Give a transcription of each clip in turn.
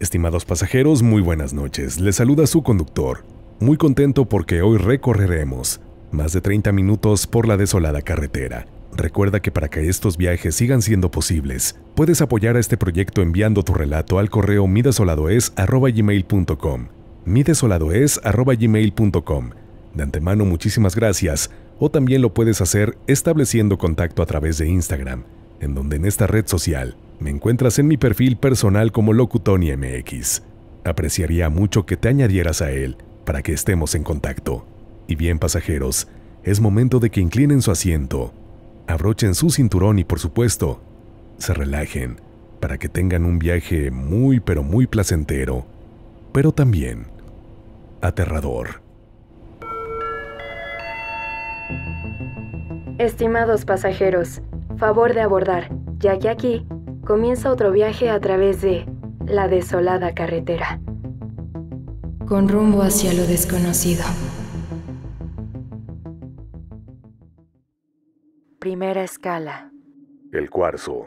Estimados pasajeros, muy buenas noches. Les saluda su conductor. Muy contento porque hoy recorreremos más de 30 minutos por la desolada carretera. Recuerda que para que estos viajes sigan siendo posibles, puedes apoyar a este proyecto enviando tu relato al correo midesoladoes.gmail.com midesoladoes.gmail.com De antemano muchísimas gracias, o también lo puedes hacer estableciendo contacto a través de Instagram, en donde en esta red social me encuentras en mi perfil personal como Locutoni MX. Apreciaría mucho que te añadieras a él para que estemos en contacto. Y bien pasajeros, es momento de que inclinen su asiento, abrochen su cinturón y por supuesto, se relajen para que tengan un viaje muy pero muy placentero, pero también aterrador. Estimados pasajeros, favor de abordar, ya que aquí comienza otro viaje a través de la desolada carretera. Con rumbo hacia lo desconocido. Primera escala. El cuarzo.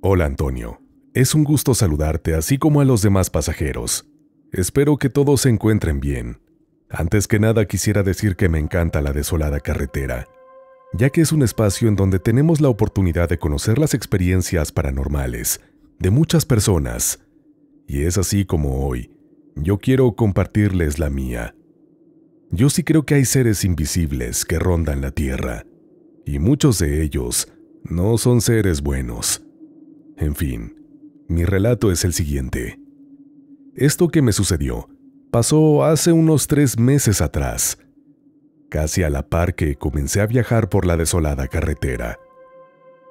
Hola Antonio, es un gusto saludarte así como a los demás pasajeros. Espero que todos se encuentren bien. Antes que nada quisiera decir que me encanta la desolada carretera, ya que es un espacio en donde tenemos la oportunidad de conocer las experiencias paranormales de muchas personas. Y es así como hoy, yo quiero compartirles la mía. Yo sí creo que hay seres invisibles que rondan la Tierra, y muchos de ellos no son seres buenos. En fin, mi relato es el siguiente. Esto que me sucedió pasó hace unos tres meses atrás, casi a la par que comencé a viajar por la desolada carretera.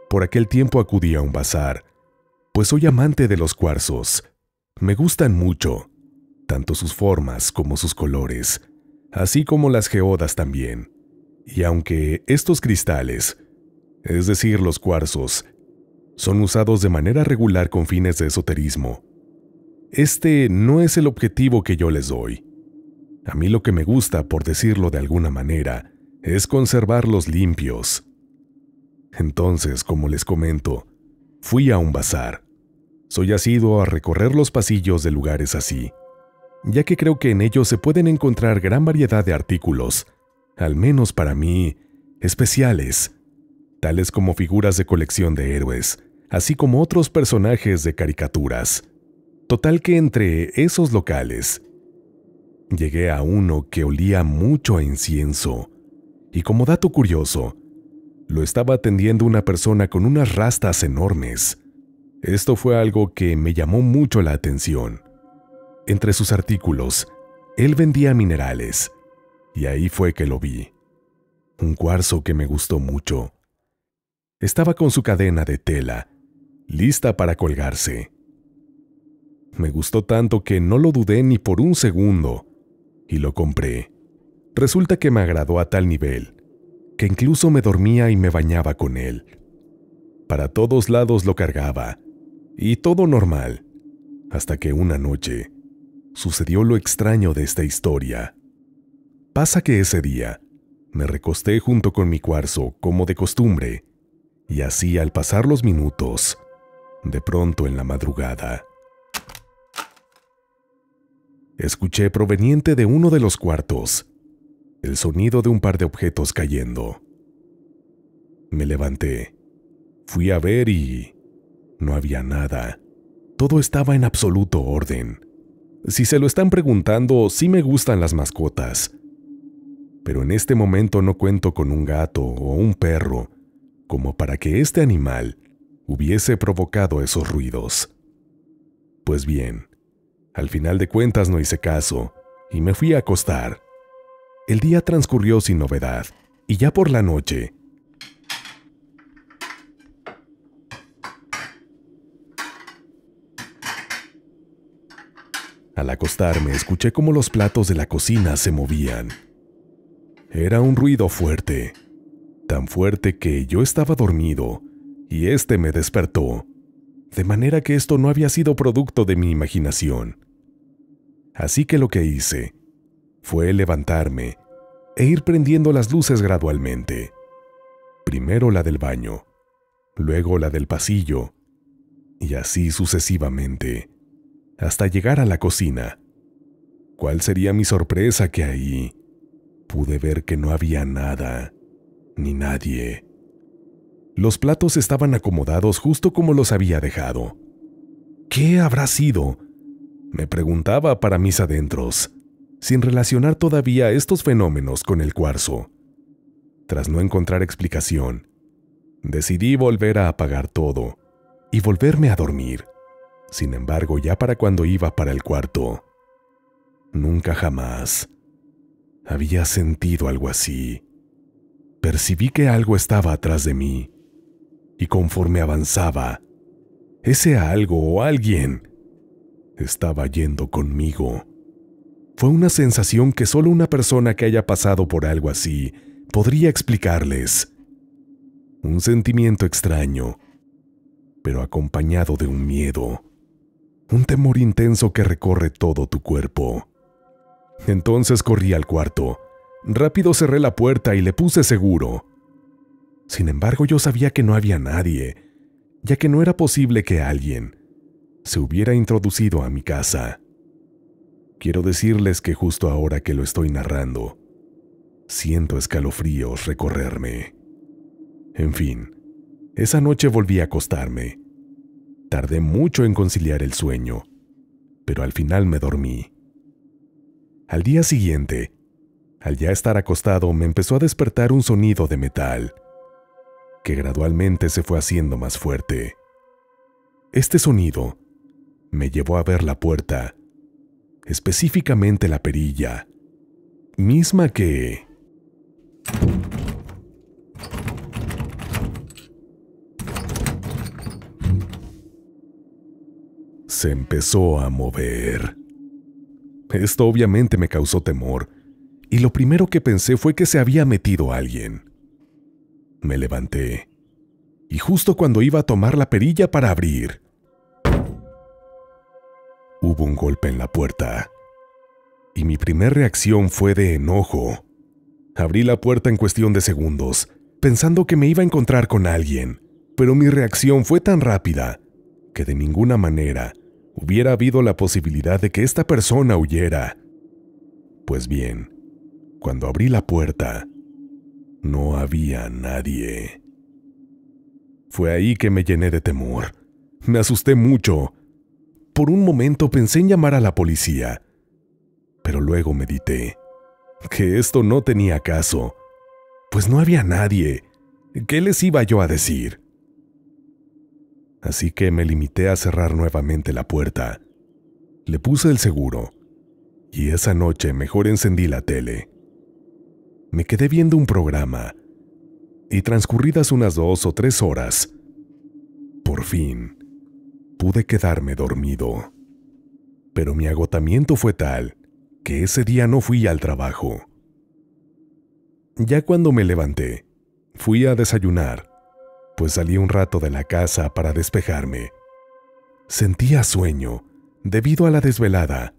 Por aquel tiempo acudí a un bazar, pues soy amante de los cuarzos. Me gustan mucho, tanto sus formas como sus colores, así como las geodas también. Y aunque estos cristales, es decir, los cuarzos, son usados de manera regular con fines de esoterismo, este no es el objetivo que yo les doy. A mí lo que me gusta, por decirlo de alguna manera, es conservarlos limpios. Entonces, como les comento, fui a un bazar. Soy asiduo a recorrer los pasillos de lugares así, ya que creo que en ellos se pueden encontrar gran variedad de artículos, al menos para mí, especiales, tales como figuras de colección de héroes, así como otros personajes de caricaturas. Total que entre esos locales llegué a uno que olía mucho a incienso, y como dato curioso, lo estaba atendiendo una persona con unas rastas enormes. Esto fue algo que me llamó mucho la atención. Entre sus artículos, él vendía minerales, y ahí fue que lo vi. Un cuarzo que me gustó mucho. Estaba con su cadena de tela, lista para colgarse. Me gustó tanto que no lo dudé ni por un segundo y lo compré. Resulta que me agradó a tal nivel que incluso me dormía y me bañaba con él. Para todos lados lo cargaba y todo normal, hasta que una noche sucedió lo extraño de esta historia. Pasa que ese día me recosté junto con mi cuarzo como de costumbre, y así al pasar los minutos, de pronto en la madrugada, escuché proveniente de uno de los cuartos el sonido de un par de objetos cayendo. Me levanté, fui a ver y no había nada. Todo estaba en absoluto orden. Si se lo están preguntando, sí me gustan las mascotas. Pero en este momento no cuento con un gato o un perro como para que este animal hubiese provocado esos ruidos. Pues bien, al final de cuentas no hice caso y me fui a acostar. El día transcurrió sin novedad y ya por la noche Al acostarme escuché cómo los platos de la cocina se movían. Era un ruido fuerte, tan fuerte que yo estaba dormido y este me despertó de manera que esto no había sido producto de mi imaginación. Así que lo que hice fue levantarme e ir prendiendo las luces gradualmente. Primero la del baño, luego la del pasillo, y así sucesivamente, hasta llegar a la cocina. ¿Cuál sería mi sorpresa que ahí pude ver que no había nada, ni nadie? Los platos estaban acomodados justo como los había dejado. ¿Qué habrá sido? Me preguntaba para mis adentros, sin relacionar todavía estos fenómenos con el cuarzo. Tras no encontrar explicación, decidí volver a apagar todo y volverme a dormir. Sin embargo, ya para cuando iba para el cuarto, nunca jamás había sentido algo así. Percibí que algo estaba atrás de mí, y conforme avanzaba, ese algo o alguien estaba yendo conmigo. Fue una sensación que solo una persona que haya pasado por algo así podría explicarles. Un sentimiento extraño, pero acompañado de un miedo, un temor intenso que recorre todo tu cuerpo. Entonces corrí al cuarto, rápido cerré la puerta y le puse seguro. Sin embargo, yo sabía que no había nadie, ya que no era posible que alguien se hubiera introducido a mi casa. Quiero decirles que justo ahora que lo estoy narrando, siento escalofríos recorrerme. En fin, esa noche volví a acostarme. Tardé mucho en conciliar el sueño, pero al final me dormí. Al día siguiente, al ya estar acostado, me empezó a despertar un sonido de metal, que gradualmente se fue haciendo más fuerte. Este sonido me llevó a ver la puerta, específicamente la perilla, misma que... se empezó a mover. Esto obviamente me causó temor, y lo primero que pensé fue que se había metido alguien. Me levanté, y justo cuando iba a tomar la perilla para abrir, hubo un golpe en la puerta, y mi primera reacción fue de enojo. Abrí la puerta en cuestión de segundos, pensando que me iba a encontrar con alguien, pero mi reacción fue tan rápida que de ninguna manera hubiera habido la posibilidad de que esta persona huyera. Pues bien, cuando abrí la puerta, no había nadie. Fue ahí que me llené de temor. Me asusté mucho. Por un momento pensé en llamar a la policía, pero luego medité que esto no tenía caso, pues no había nadie. ¿Qué les iba yo a decir? así que me limité a cerrar nuevamente la puerta. Le puse el seguro, y esa noche mejor encendí la tele. Me quedé viendo un programa, y transcurridas unas dos o tres horas, por fin, pude quedarme dormido. Pero mi agotamiento fue tal que ese día no fui al trabajo. Ya cuando me levanté, fui a desayunar pues salí un rato de la casa para despejarme. Sentía sueño debido a la desvelada,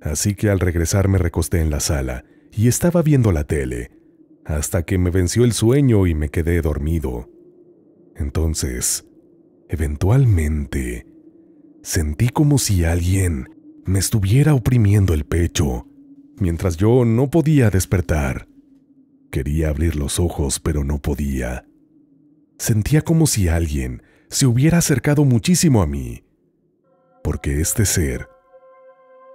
así que al regresar me recosté en la sala y estaba viendo la tele, hasta que me venció el sueño y me quedé dormido. Entonces, eventualmente, sentí como si alguien me estuviera oprimiendo el pecho, mientras yo no podía despertar. Quería abrir los ojos, pero no podía. Sentía como si alguien se hubiera acercado muchísimo a mí, porque este ser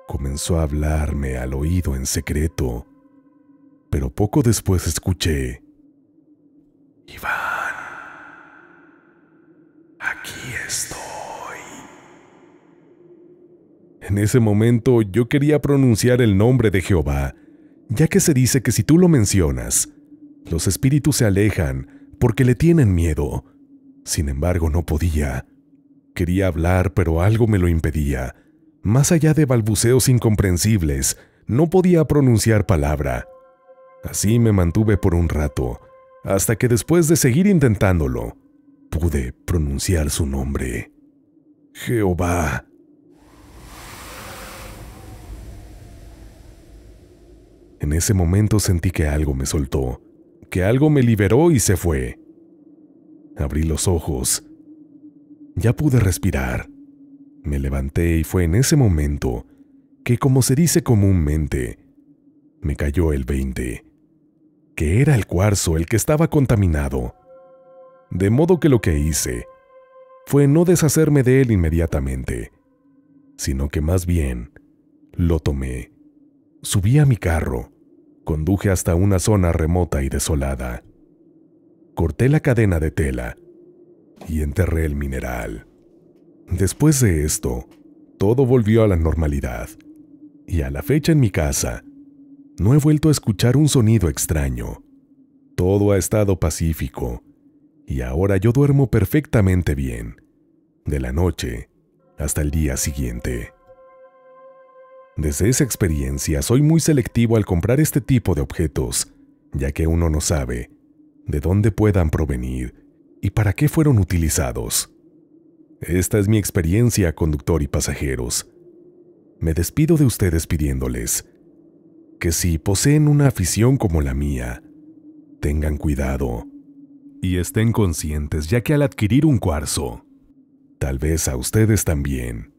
comenzó a hablarme al oído en secreto, pero poco después escuché, Iván, aquí estoy. En ese momento yo quería pronunciar el nombre de Jehová, ya que se dice que si tú lo mencionas, los espíritus se alejan porque le tienen miedo. Sin embargo, no podía. Quería hablar, pero algo me lo impedía. Más allá de balbuceos incomprensibles, no podía pronunciar palabra. Así me mantuve por un rato, hasta que después de seguir intentándolo, pude pronunciar su nombre. Jehová. En ese momento sentí que algo me soltó que algo me liberó y se fue. Abrí los ojos. Ya pude respirar, Me levanté y fue en ese momento que, como se dice comúnmente, me cayó el 20, que era el cuarzo el que estaba contaminado. De modo que lo que hice fue no deshacerme de él inmediatamente, sino que más bien lo tomé, subí a mi carro, conduje hasta una zona remota y desolada, corté la cadena de tela y enterré el mineral. Después de esto, todo volvió a la normalidad, y a la fecha en mi casa, no he vuelto a escuchar un sonido extraño. Todo ha estado pacífico, y ahora yo duermo perfectamente bien, de la noche hasta el día siguiente. Desde esa experiencia soy muy selectivo al comprar este tipo de objetos, ya que uno no sabe de dónde puedan provenir y para qué fueron utilizados. Esta es mi experiencia, conductor y pasajeros. Me despido de ustedes pidiéndoles que si poseen una afición como la mía, tengan cuidado y estén conscientes ya que al adquirir un cuarzo, tal vez a ustedes también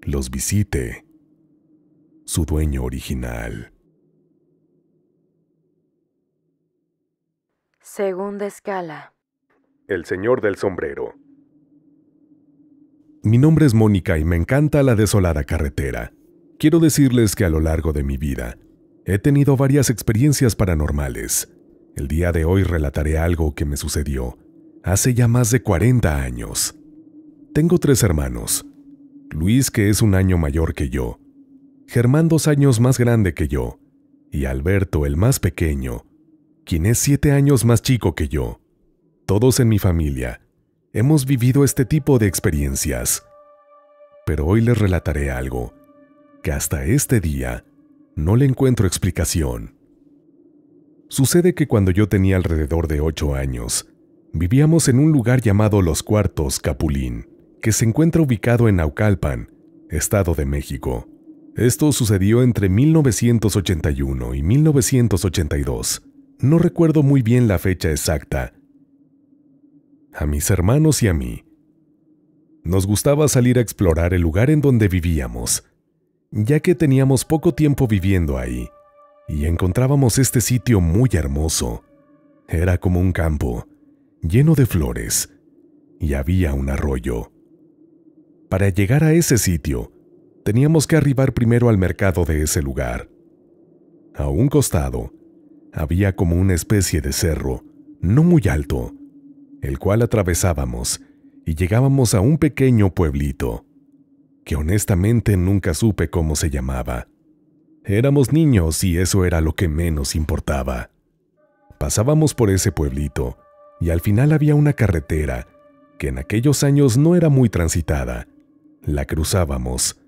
los visite su dueño original. Segunda escala. El señor del sombrero. Mi nombre es Mónica y me encanta la desolada carretera. Quiero decirles que a lo largo de mi vida he tenido varias experiencias paranormales. El día de hoy relataré algo que me sucedió hace ya más de 40 años. Tengo tres hermanos. Luis, que es un año mayor que yo, Germán dos años más grande que yo, y Alberto el más pequeño, quien es siete años más chico que yo. Todos en mi familia hemos vivido este tipo de experiencias. Pero hoy les relataré algo que hasta este día no le encuentro explicación. Sucede que cuando yo tenía alrededor de ocho años, vivíamos en un lugar llamado Los Cuartos Capulín, que se encuentra ubicado en Naucalpan, Estado de México. Esto sucedió entre 1981 y 1982. No recuerdo muy bien la fecha exacta. A mis hermanos y a mí. Nos gustaba salir a explorar el lugar en donde vivíamos, ya que teníamos poco tiempo viviendo ahí, y encontrábamos este sitio muy hermoso. Era como un campo, lleno de flores, y había un arroyo. Para llegar a ese sitio, teníamos que arribar primero al mercado de ese lugar. A un costado, había como una especie de cerro, no muy alto, el cual atravesábamos y llegábamos a un pequeño pueblito, que honestamente nunca supe cómo se llamaba. Éramos niños y eso era lo que menos importaba. Pasábamos por ese pueblito y al final había una carretera que en aquellos años no era muy transitada. La cruzábamos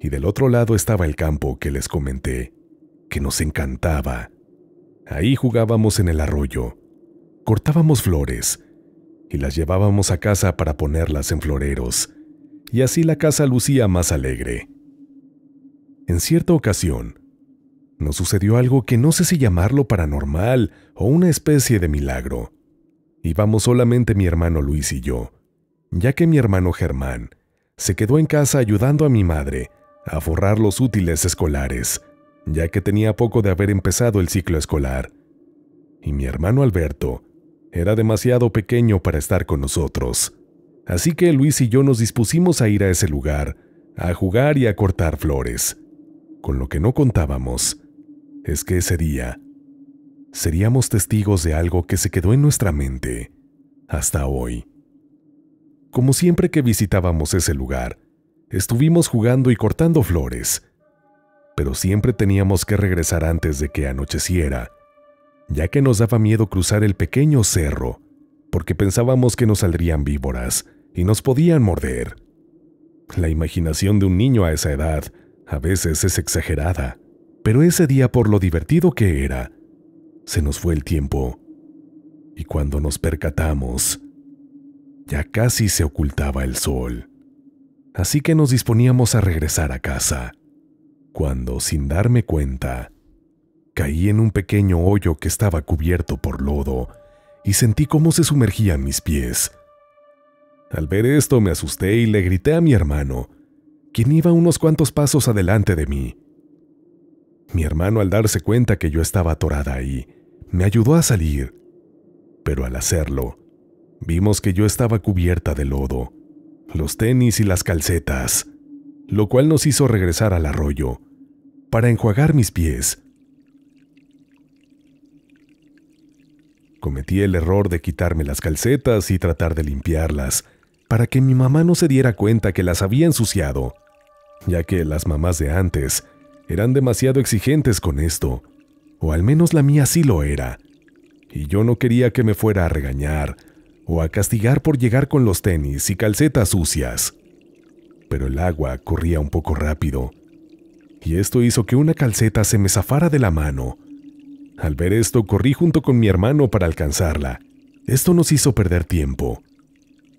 y del otro lado estaba el campo que les comenté, que nos encantaba. Ahí jugábamos en el arroyo, cortábamos flores y las llevábamos a casa para ponerlas en floreros, y así la casa lucía más alegre. En cierta ocasión, nos sucedió algo que no sé si llamarlo paranormal o una especie de milagro. Íbamos solamente mi hermano Luis y yo, ya que mi hermano Germán se quedó en casa ayudando a mi madre a forrar los útiles escolares, ya que tenía poco de haber empezado el ciclo escolar. Y mi hermano Alberto era demasiado pequeño para estar con nosotros. Así que Luis y yo nos dispusimos a ir a ese lugar, a jugar y a cortar flores. Con lo que no contábamos es que ese día seríamos testigos de algo que se quedó en nuestra mente hasta hoy. Como siempre que visitábamos ese lugar, Estuvimos jugando y cortando flores, pero siempre teníamos que regresar antes de que anocheciera, ya que nos daba miedo cruzar el pequeño cerro, porque pensábamos que nos saldrían víboras y nos podían morder. La imaginación de un niño a esa edad a veces es exagerada, pero ese día por lo divertido que era, se nos fue el tiempo, y cuando nos percatamos, ya casi se ocultaba el sol así que nos disponíamos a regresar a casa, cuando, sin darme cuenta, caí en un pequeño hoyo que estaba cubierto por lodo y sentí cómo se sumergían mis pies. Al ver esto me asusté y le grité a mi hermano, quien iba unos cuantos pasos adelante de mí. Mi hermano al darse cuenta que yo estaba atorada ahí, me ayudó a salir, pero al hacerlo, vimos que yo estaba cubierta de lodo, los tenis y las calcetas, lo cual nos hizo regresar al arroyo para enjuagar mis pies. Cometí el error de quitarme las calcetas y tratar de limpiarlas, para que mi mamá no se diera cuenta que las había ensuciado, ya que las mamás de antes eran demasiado exigentes con esto, o al menos la mía sí lo era, y yo no quería que me fuera a regañar o a castigar por llegar con los tenis y calcetas sucias. Pero el agua corría un poco rápido, y esto hizo que una calceta se me zafara de la mano. Al ver esto, corrí junto con mi hermano para alcanzarla. Esto nos hizo perder tiempo,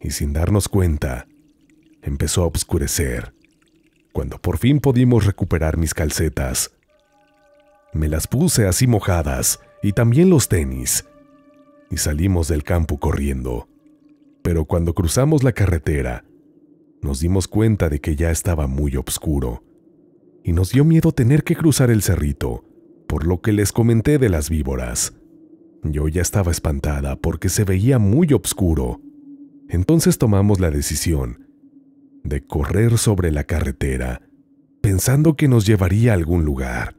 y sin darnos cuenta, empezó a oscurecer. Cuando por fin pudimos recuperar mis calcetas, me las puse así mojadas y también los tenis, y salimos del campo corriendo. Pero cuando cruzamos la carretera, nos dimos cuenta de que ya estaba muy oscuro, y nos dio miedo tener que cruzar el cerrito, por lo que les comenté de las víboras. Yo ya estaba espantada porque se veía muy oscuro. Entonces tomamos la decisión de correr sobre la carretera, pensando que nos llevaría a algún lugar.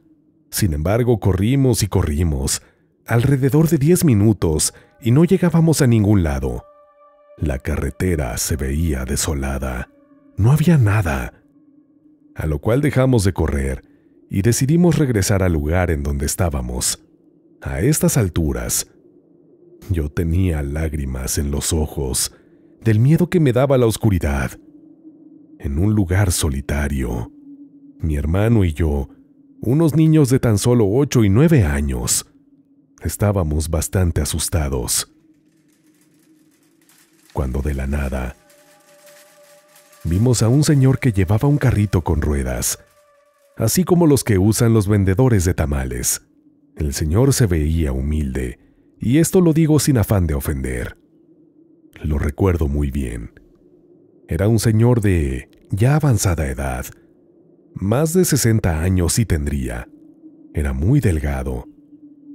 Sin embargo, corrimos y corrimos, alrededor de diez minutos, y no llegábamos a ningún lado. La carretera se veía desolada. No había nada. A lo cual dejamos de correr y decidimos regresar al lugar en donde estábamos. A estas alturas, yo tenía lágrimas en los ojos del miedo que me daba la oscuridad. En un lugar solitario, mi hermano y yo, unos niños de tan solo ocho y nueve años, estábamos bastante asustados. Cuando de la nada, vimos a un señor que llevaba un carrito con ruedas, así como los que usan los vendedores de tamales. El señor se veía humilde, y esto lo digo sin afán de ofender. Lo recuerdo muy bien. Era un señor de ya avanzada edad. Más de 60 años sí tendría. Era muy delgado.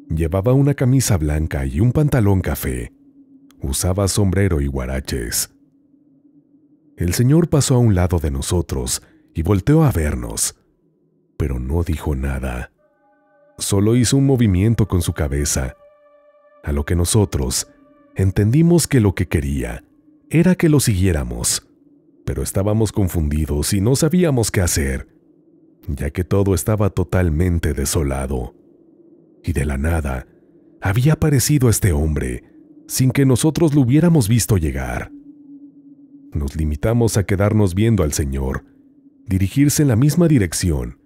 Llevaba una camisa blanca y un pantalón café. Usaba sombrero y guaraches. El señor pasó a un lado de nosotros y volteó a vernos, pero no dijo nada. Solo hizo un movimiento con su cabeza, a lo que nosotros entendimos que lo que quería era que lo siguiéramos, pero estábamos confundidos y no sabíamos qué hacer, ya que todo estaba totalmente desolado. Y de la nada, había aparecido este hombre, sin que nosotros lo hubiéramos visto llegar. Nos limitamos a quedarnos viendo al Señor, dirigirse en la misma dirección,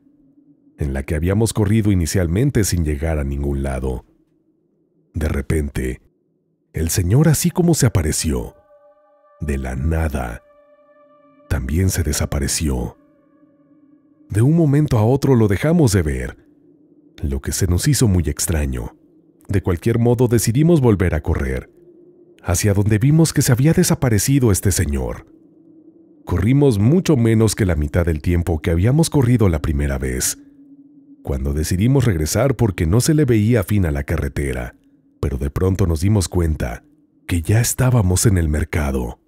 en la que habíamos corrido inicialmente sin llegar a ningún lado. De repente, el Señor así como se apareció, de la nada, también se desapareció. De un momento a otro lo dejamos de ver, lo que se nos hizo muy extraño. De cualquier modo decidimos volver a correr, hacia donde vimos que se había desaparecido este señor. Corrimos mucho menos que la mitad del tiempo que habíamos corrido la primera vez, cuando decidimos regresar porque no se le veía fin a la carretera pero de pronto nos dimos cuenta que ya estábamos en el mercado.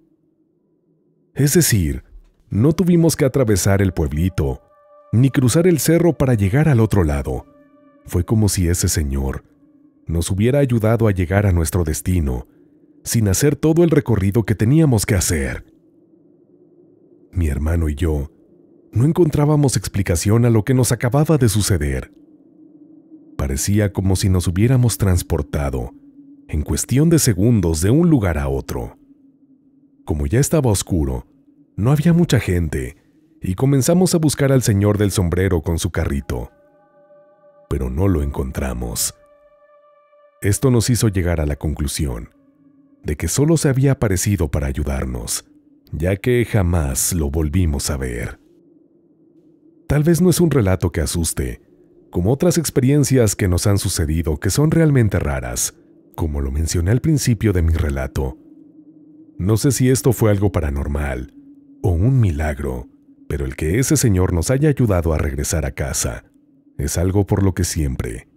Es decir, no tuvimos que atravesar el pueblito, ni cruzar el cerro para llegar al otro lado. Fue como si ese señor nos hubiera ayudado a llegar a nuestro destino, sin hacer todo el recorrido que teníamos que hacer. Mi hermano y yo no encontrábamos explicación a lo que nos acababa de suceder parecía como si nos hubiéramos transportado, en cuestión de segundos, de un lugar a otro. Como ya estaba oscuro, no había mucha gente, y comenzamos a buscar al señor del sombrero con su carrito. Pero no lo encontramos. Esto nos hizo llegar a la conclusión de que solo se había aparecido para ayudarnos, ya que jamás lo volvimos a ver. Tal vez no es un relato que asuste, como otras experiencias que nos han sucedido que son realmente raras, como lo mencioné al principio de mi relato. No sé si esto fue algo paranormal o un milagro, pero el que ese señor nos haya ayudado a regresar a casa es algo por lo que siempre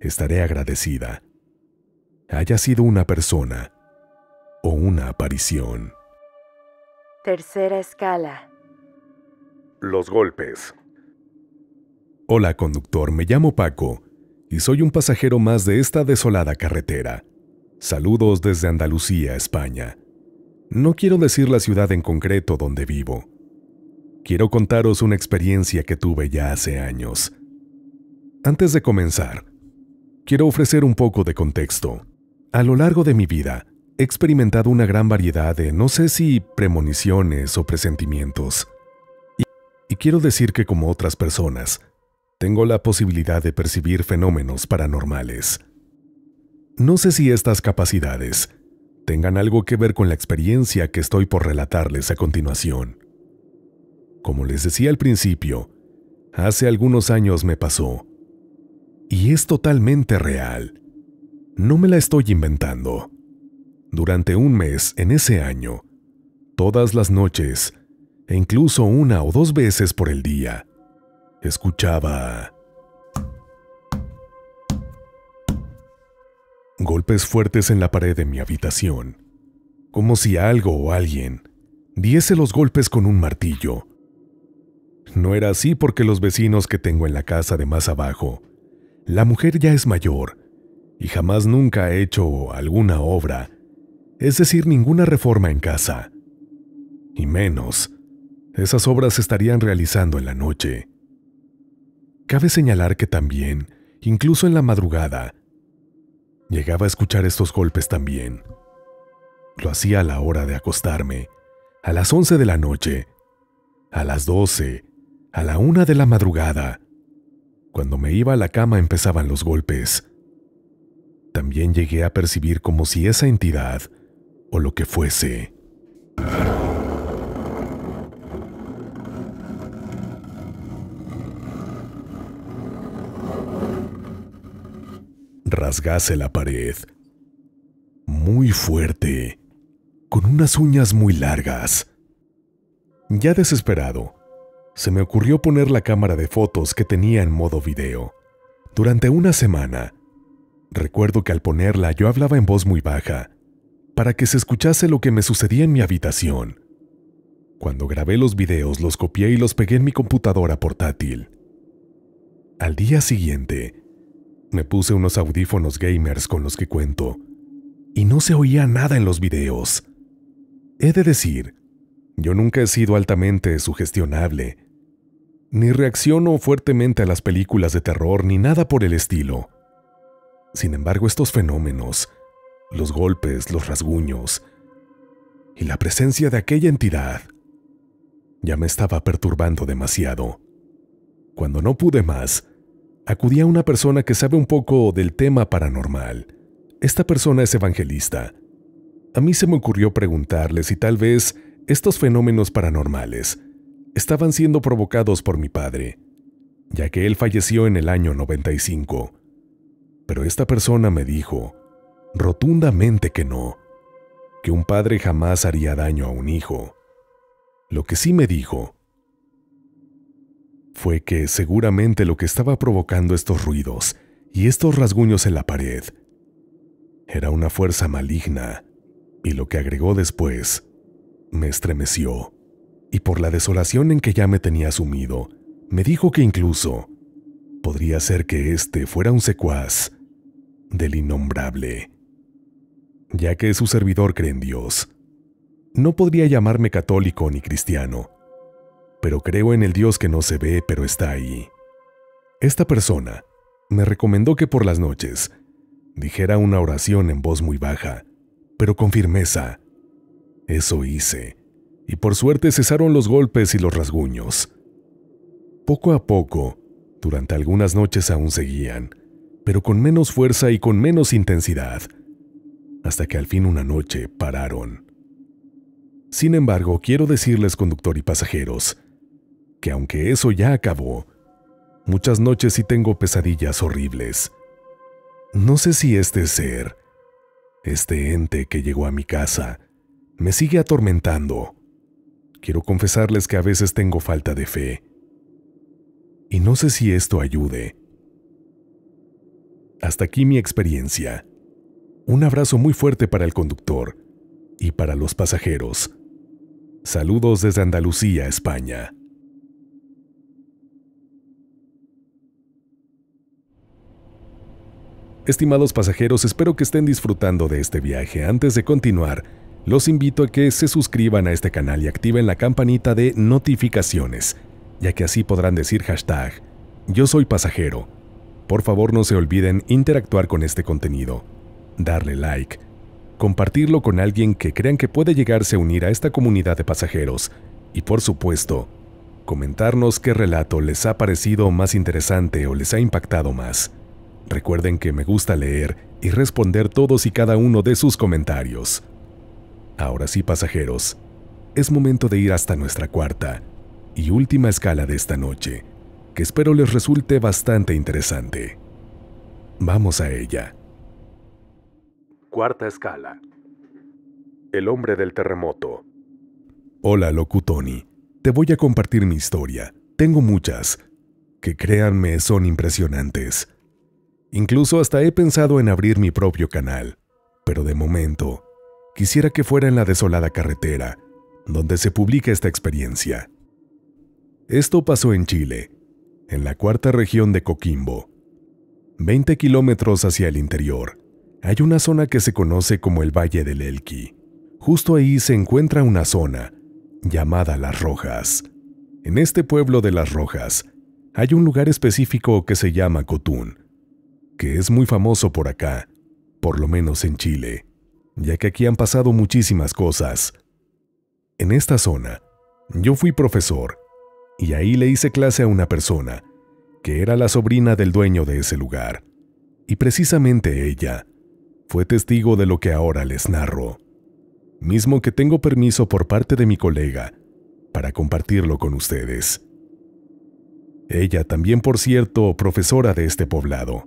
estaré agradecida. Haya sido una persona o una aparición. Tercera escala. Los golpes. Hola conductor, me llamo Paco y soy un pasajero más de esta desolada carretera. Saludos desde Andalucía, España. No quiero decir la ciudad en concreto donde vivo. Quiero contaros una experiencia que tuve ya hace años. Antes de comenzar, quiero ofrecer un poco de contexto. A lo largo de mi vida, he experimentado una gran variedad de, no sé si premoniciones o presentimientos. Y, y, quiero decir que como otras personas, tengo la posibilidad de percibir fenómenos paranormales. No sé si estas capacidades tengan algo que ver con la experiencia que estoy por relatarles a continuación. Como les decía al principio, hace algunos años me pasó. Y es totalmente real. No me la estoy inventando. Durante un mes en ese año, todas las noches, e incluso una o dos veces por el día, escuchaba golpes fuertes en la pared de mi habitación, como si algo o alguien diese los golpes con un martillo. No era así porque los vecinos que tengo en la casa de más abajo, la mujer ya es mayor y jamás nunca ha hecho alguna obra es decir, ninguna reforma en casa. Y menos, esas obras se estarían realizando en la noche. Cabe señalar que también, incluso en la madrugada, llegaba a escuchar estos golpes también. Lo hacía a la hora de acostarme, a las 11 de la noche, a las 12, a la 1 de la madrugada. Cuando me iba a la cama empezaban los golpes. También llegué a percibir como si esa entidad o lo que fuese. Rasgase la pared. Muy fuerte, con unas uñas muy largas. Ya desesperado, se me ocurrió poner la cámara de fotos que tenía en modo video. Durante una semana, recuerdo que al ponerla yo hablaba en voz muy baja para que se escuchase lo que me sucedía en mi habitación. Cuando grabé los videos los copié y los pegué en mi computadora portátil. Al día siguiente, me puse unos audífonos gamers con los que cuento, y no se oía nada en los videos. He de decir, yo nunca he sido altamente sugestionable, ni reacciono fuertemente a las películas de terror ni nada por el estilo. Sin embargo, estos fenómenos los golpes, los rasguños y la presencia de aquella entidad ya me estaba perturbando demasiado. Cuando no pude más, acudí a una persona que sabe un poco del tema paranormal. Esta persona es evangelista. A mí se me ocurrió preguntarle si tal vez estos fenómenos paranormales estaban siendo provocados por mi padre, ya que él falleció en el año 95. Pero esta persona me dijo rotundamente que no, que un padre jamás haría daño a un hijo. Lo que sí me dijo fue que seguramente lo que estaba provocando estos ruidos y estos rasguños en la pared era una fuerza maligna, y lo que agregó después me estremeció, y por la desolación en que ya me tenía sumido, me dijo que incluso podría ser que este fuera un secuaz del innombrable ya que su servidor cree en Dios. No podría llamarme católico ni cristiano, pero creo en el Dios que no se ve pero está ahí. Esta persona me recomendó que por las noches dijera una oración en voz muy baja, pero con firmeza. Eso hice, y por suerte cesaron los golpes y los rasguños. Poco a poco, durante algunas noches aún seguían, pero con menos fuerza y con menos intensidad hasta que al fin una noche pararon. Sin embargo, quiero decirles, conductor y pasajeros, que aunque eso ya acabó, muchas noches sí tengo pesadillas horribles. No sé si este ser, este ente que llegó a mi casa, me sigue atormentando. quiero confesarles que a veces tengo falta de fe. Y no sé si esto ayude. Hasta aquí mi experiencia. Un abrazo muy fuerte para el conductor y para los pasajeros. Saludos desde Andalucía, España. Estimados pasajeros, espero que estén disfrutando de este viaje. Antes de continuar, los invito a que se suscriban a este canal y activen la campanita de notificaciones, ya que así podrán decir hashtag Yo soy pasajero. Por favor no se olviden interactuar con este contenido, darle like, compartirlo con alguien que crean que puede llegarse a unir a esta comunidad de pasajeros y por supuesto, comentarnos qué relato les ha parecido más interesante o les ha impactado más. Recuerden que me gusta leer y responder todos y cada uno de sus comentarios. Ahora sí, pasajeros, es momento de ir hasta nuestra cuarta y última escala de esta noche, que espero les resulte bastante interesante. Vamos a ella. Cuarta escala. El hombre del terremoto. Hola, Locutoni. Te voy a compartir mi historia. Tengo muchas, que créanme son impresionantes. Incluso hasta he pensado en abrir mi propio canal, pero de momento, quisiera que fuera en la desolada carretera, donde se publica esta experiencia. Esto pasó en Chile, en la cuarta región de Coquimbo. 20 kilómetros hacia el interior, hay una zona que se conoce como el Valle del Elqui. Justo ahí se encuentra una zona llamada Las Rojas. En este pueblo de Las Rojas hay un lugar específico que se llama Cotún, que es muy famoso por acá, por lo menos en Chile, ya que aquí han pasado muchísimas cosas. En esta zona, yo fui profesor, y ahí le hice clase a una persona, que era la sobrina del dueño de ese lugar, y precisamente ella fue testigo de lo que ahora les narro, mismo que tengo permiso por parte de mi colega para compartirlo con ustedes. Ella también, por cierto, profesora de este poblado.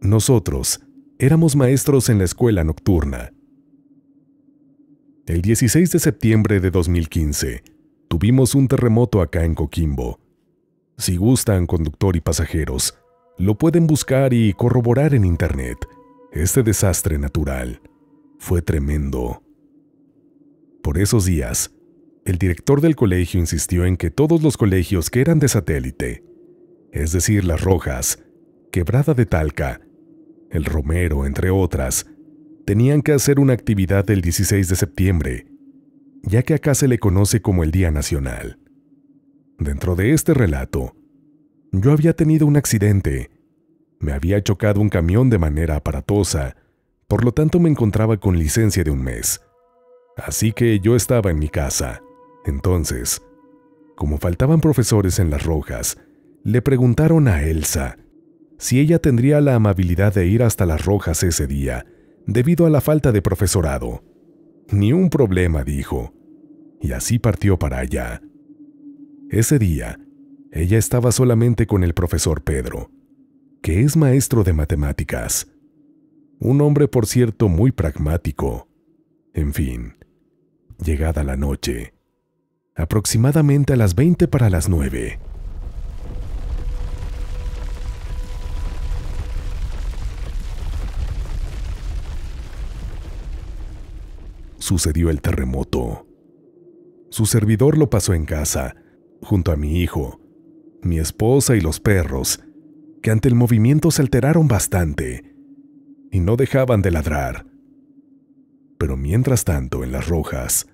Nosotros éramos maestros en la escuela nocturna. El 16 de septiembre de 2015, tuvimos un terremoto acá en Coquimbo. Si gustan, conductor y pasajeros, lo pueden buscar y corroborar en Internet. Este desastre natural fue tremendo. Por esos días, el director del colegio insistió en que todos los colegios que eran de satélite, es decir, Las Rojas, Quebrada de Talca el Romero, entre otras, tenían que hacer una actividad el 16 de septiembre, ya que acá se le conoce como el Día Nacional. Dentro de este relato, yo había tenido un accidente. Me había chocado un camión de manera aparatosa, por lo tanto me encontraba con licencia de un mes. Así que yo estaba en mi casa. Entonces, como faltaban profesores en las rojas, le preguntaron a Elsa si ella tendría la amabilidad de ir hasta las Rojas ese día, debido a la falta de profesorado. Ni un problema, dijo, y así partió para allá. Ese día, ella estaba solamente con el profesor Pedro, que es maestro de matemáticas. Un hombre, por cierto, muy pragmático. En fin, llegada la noche, aproximadamente a las 20 para las 9, sucedió el terremoto. Su servidor lo pasó en casa, junto a mi hijo, mi esposa y los perros, que ante el movimiento se alteraron bastante y no dejaban de ladrar. Pero mientras tanto, en las rojas,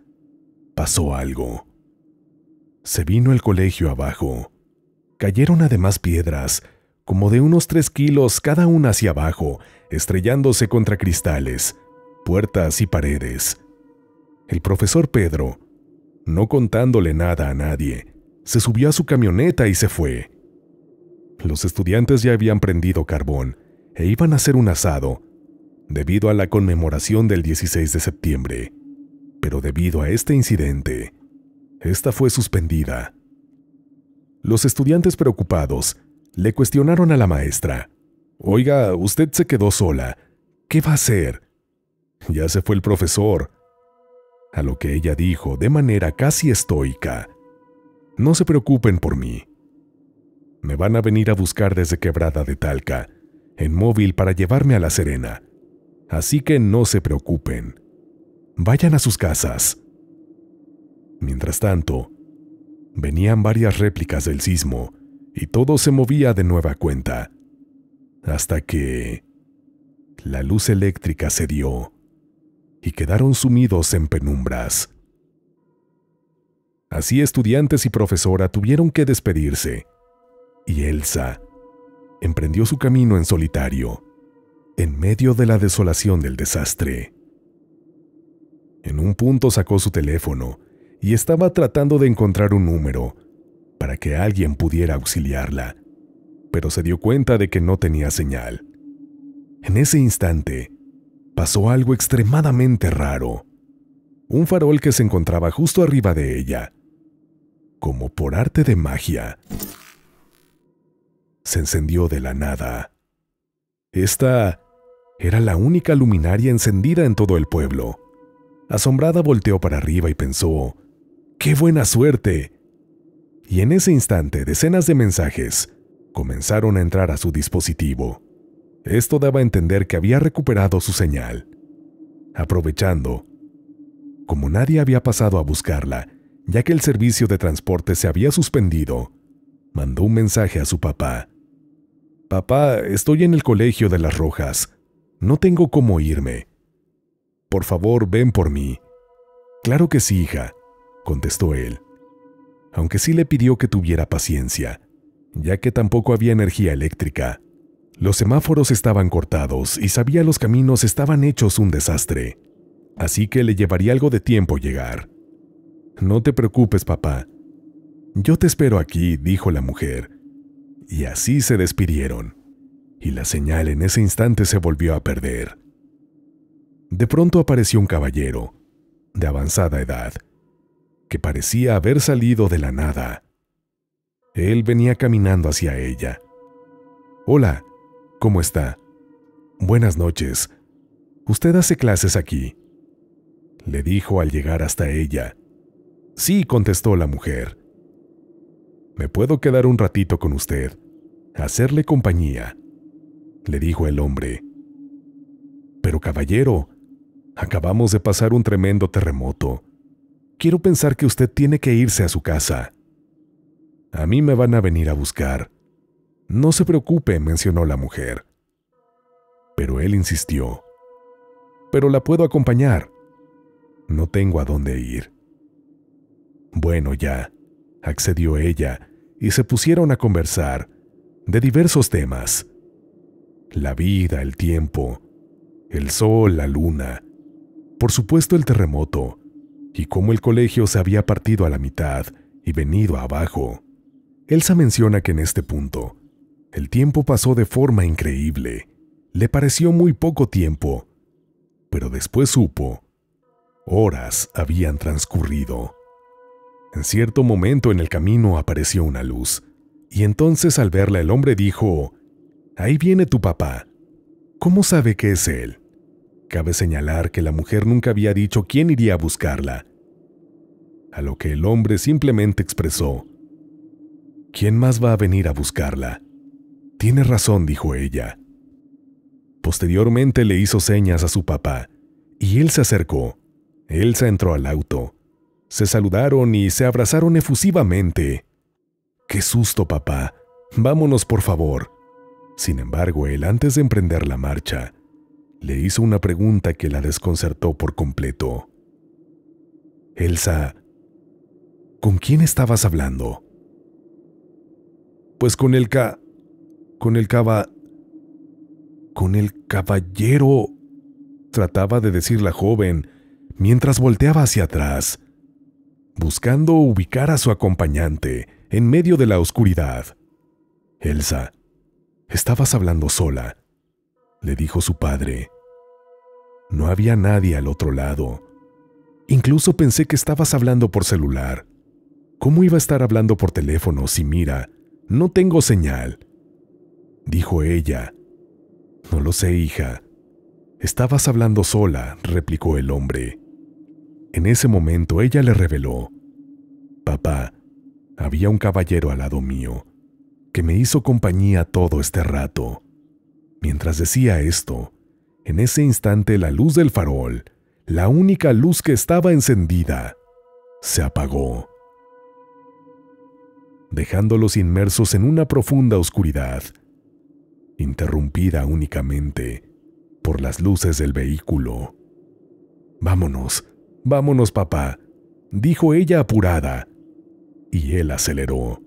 pasó algo. Se vino el colegio abajo. Cayeron además piedras, como de unos tres kilos cada una hacia abajo, estrellándose contra cristales, puertas y paredes. El profesor Pedro, no contándole nada a nadie, se subió a su camioneta y se fue. Los estudiantes ya habían prendido carbón e iban a hacer un asado, debido a la conmemoración del 16 de septiembre. Pero debido a este incidente, esta fue suspendida. Los estudiantes preocupados le cuestionaron a la maestra, Oiga, usted se quedó sola. ¿Qué va a hacer? Ya se fue el profesor, A lo que ella dijo de manera casi estoica, No se preocupen por mí. Me van a venir a buscar desde Quebrada de Talca, en móvil para llevarme a La Serena. Así que no se preocupen. Vayan a sus casas. Mientras tanto, venían varias réplicas del sismo y todo se movía de nueva cuenta, hasta que la luz eléctrica se dio y quedaron sumidos en penumbras. Así estudiantes y profesora tuvieron que despedirse, y Elsa emprendió su camino en solitario, en medio de la desolación del desastre. En un punto sacó su teléfono y estaba tratando de encontrar un número para que alguien pudiera auxiliarla, pero se dio cuenta de que no tenía señal. En ese instante, pasó algo extremadamente raro. Un farol que se encontraba justo arriba de ella, como por arte de magia, se encendió de la nada. Esta era la única luminaria encendida en todo el pueblo. Asombrada volteó para arriba y pensó, ¡qué buena suerte! Y en ese instante decenas de mensajes comenzaron a entrar a su dispositivo. Esto daba a entender que había recuperado su señal. Aprovechando, como nadie había pasado a buscarla, ya que el servicio de transporte se había suspendido, mandó un mensaje a su papá. Papá, estoy en el colegio de las Rojas. No tengo cómo irme. Por favor, ven por mí. Claro que sí, hija, contestó él, aunque sí le pidió que tuviera paciencia, ya que tampoco había energía eléctrica. Los semáforos estaban cortados y sabía los caminos estaban hechos un desastre, así que le llevaría algo de tiempo llegar. No te preocupes, papá. Yo te espero aquí, dijo la mujer. Y así se despidieron, y la señal en ese instante se volvió a perder. De pronto apareció un caballero, de avanzada edad, que parecía haber salido de la nada. Él venía caminando hacia ella. Hola, ¿Cómo está? Buenas noches. ¿Usted hace clases aquí? Le dijo al llegar hasta ella. Sí, contestó la mujer. Me puedo quedar un ratito con usted, hacerle compañía, le dijo el hombre. Pero caballero, acabamos de pasar un tremendo terremoto. Quiero pensar que usted tiene que irse a su casa. A mí me van a venir a buscar, no se preocupe, mencionó la mujer. Pero él insistió. Pero la puedo acompañar. No tengo a dónde ir. Bueno, ya, accedió ella, y se pusieron a conversar de diversos temas. La vida, el tiempo, el sol, la luna, por supuesto el terremoto, y cómo el colegio se había partido a la mitad y venido abajo. Elsa menciona que en este punto, el tiempo pasó de forma increíble. Le pareció muy poco tiempo, pero después supo. Horas habían transcurrido. En cierto momento en el camino apareció una luz, y entonces al verla el hombre dijo, Ahí viene tu papá. ¿Cómo sabe que es él? Cabe señalar que la mujer nunca había dicho quién iría a buscarla. A lo que el hombre simplemente expresó, ¿quién más va a venir a buscarla? Tienes razón, dijo ella. Posteriormente le hizo señas a su papá, y él se acercó. Elsa entró al auto. Se saludaron y se abrazaron efusivamente. ¡Qué susto, papá! Vámonos, por favor. Sin embargo, él, antes de emprender la marcha, le hizo una pregunta que la desconcertó por completo. Elsa, ¿con quién estabas hablando? Pues con el ca con el caba... con el caballero... trataba de decir la joven, mientras volteaba hacia atrás, buscando ubicar a su acompañante en medio de la oscuridad. Elsa, estabas hablando sola, le dijo su padre. No había nadie al otro lado. Incluso pensé que estabas hablando por celular. ¿Cómo iba a estar hablando por teléfono si mira, no tengo señal? Dijo ella. No lo sé, hija. Estabas hablando sola, replicó el hombre. En ese momento ella le reveló, Papá, había un caballero al lado mío, que me hizo compañía todo este rato. Mientras decía esto, en ese instante la luz del farol, la única luz que estaba encendida, se apagó, dejándolos inmersos en una profunda oscuridad, interrumpida únicamente por las luces del vehículo. Vámonos, vámonos, papá, dijo ella apurada, y él aceleró.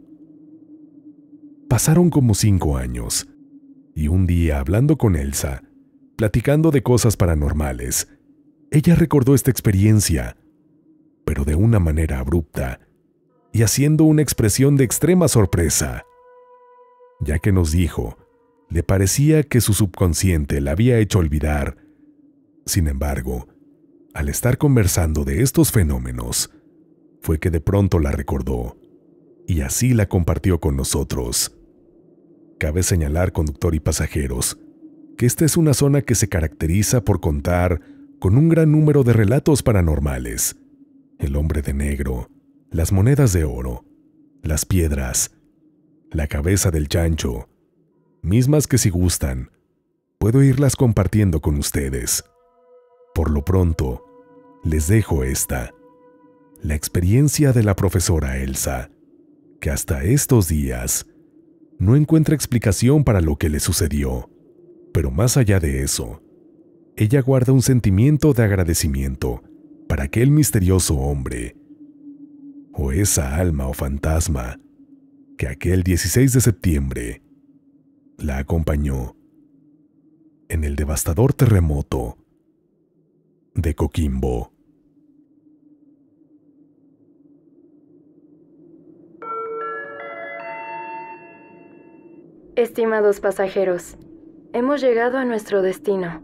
Pasaron como cinco años, y un día hablando con Elsa, platicando de cosas paranormales, ella recordó esta experiencia, pero de una manera abrupta y haciendo una expresión de extrema sorpresa, ya que nos dijo, le parecía que su subconsciente la había hecho olvidar. Sin embargo, al estar conversando de estos fenómenos, fue que de pronto la recordó, y así la compartió con nosotros. Cabe señalar, conductor y pasajeros, que esta es una zona que se caracteriza por contar con un gran número de relatos paranormales. El hombre de negro, las monedas de oro, las piedras, la cabeza del chancho, mismas que si gustan, puedo irlas compartiendo con ustedes. Por lo pronto, les dejo esta, la experiencia de la profesora Elsa, que hasta estos días no encuentra explicación para lo que le sucedió. Pero más allá de eso, ella guarda un sentimiento de agradecimiento para aquel misterioso hombre, o esa alma o fantasma, que aquel 16 de septiembre la acompañó en el devastador terremoto de Coquimbo. Estimados pasajeros, hemos llegado a nuestro destino.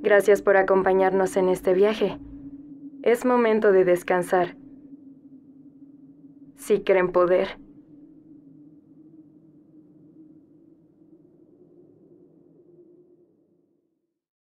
Gracias por acompañarnos en este viaje. Es momento de descansar. Si creen poder.